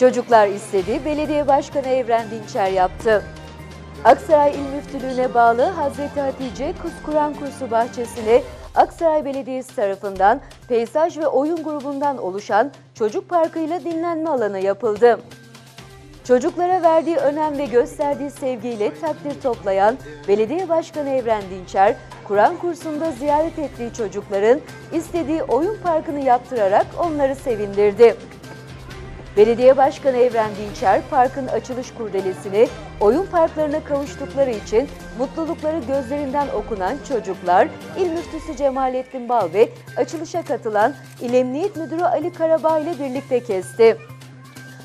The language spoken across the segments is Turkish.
Çocuklar istedi, belediye başkanı Evren Dinçer yaptı. Aksaray İl Müftülüğü'ne bağlı Hazreti Hatice Kız Kur'an Kursu bahçesine Aksaray Belediyesi tarafından peyzaj ve oyun grubundan oluşan çocuk parkıyla dinlenme alanı yapıldı. Çocuklara verdiği önem ve gösterdiği sevgiyle takdir toplayan Belediye Başkanı Evren Dinçer, Kur'an kursunda ziyaret ettiği çocukların istediği oyun parkını yaptırarak onları sevindirdi. Belediye Başkanı Evren Dinçer, parkın açılış kurdelesini oyun parklarına kavuştukları için mutlulukları gözlerinden okunan çocuklar, İl Müftüsü Cemalettin Bal ve açılışa katılan İl Emniyet Müdürü Ali Karabağ ile birlikte kesti.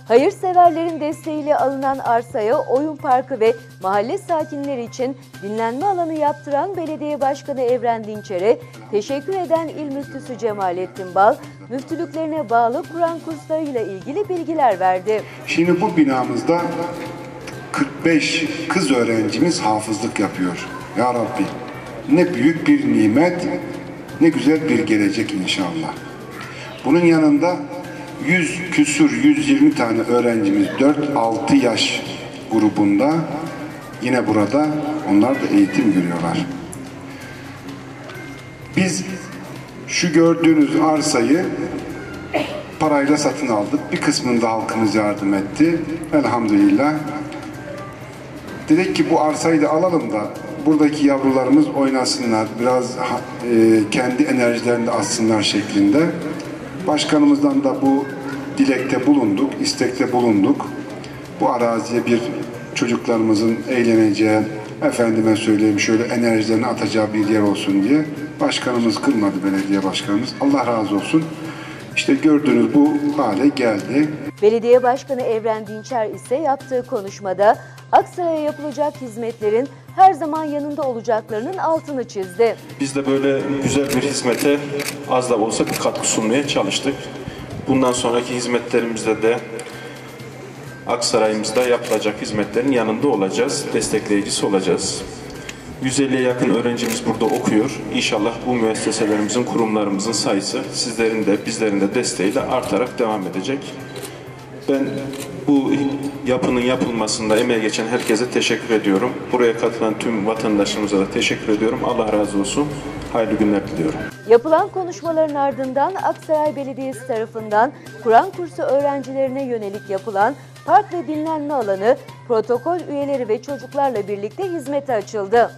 Hayırseverlerin desteğiyle alınan arsaya oyun parkı ve mahalle sakinleri için dinlenme alanı yaptıran Belediye Başkanı Evren Dinçer'e teşekkür eden İl Müftüsü Cemalettin Bal, müftülüklerine bağlı Kur'an kurslarıyla ilgili bilgiler verdi. Şimdi bu binamızda 45 kız öğrencimiz hafızlık yapıyor. Ya Rabbi ne büyük bir nimet, ne güzel bir gelecek inşallah. Bunun yanında 100 küsür 120 tane öğrencimiz 4-6 yaş grubunda yine burada onlar da eğitim görüyorlar. Biz şu gördüğünüz arsayı parayla satın aldık. Bir kısmında halkımız yardım etti. Elhamdülillah. Dedik ki bu arsayı da alalım da buradaki yavrularımız oynasınlar. Biraz e, kendi enerjilerini de atsınlar şeklinde. Başkanımızdan da bu dilekte bulunduk, istekte bulunduk. Bu araziye bir çocuklarımızın eğleneceği, efendime söyleyeyim şöyle enerjilerini atacağı bir yer olsun diye. Başkanımız kırmadı belediye başkanımız. Allah razı olsun. İşte gördüğünüz bu hale geldi. Belediye Başkanı Evren Dinçer ise yaptığı konuşmada Aksaray'a yapılacak hizmetlerin her zaman yanında olacaklarının altını çizdi. Biz de böyle güzel bir hizmete az da olsa bir katkı sunmaya çalıştık. Bundan sonraki hizmetlerimizde de Aksaray'ımızda yapılacak hizmetlerin yanında olacağız, destekleyicisi olacağız. 150'ye yakın öğrencimiz burada okuyor. İnşallah bu müesseselerimizin, kurumlarımızın sayısı sizlerin de bizlerin de desteğiyle artarak devam edecek. Ben bu yapının yapılmasında emeğe geçen herkese teşekkür ediyorum. Buraya katılan tüm vatandaşlarımıza da teşekkür ediyorum. Allah razı olsun. Hayırlı günler diliyorum. Yapılan konuşmaların ardından Aksaray Belediyesi tarafından Kur'an kursu öğrencilerine yönelik yapılan park ve dinlenme alanı protokol üyeleri ve çocuklarla birlikte hizmete açıldı.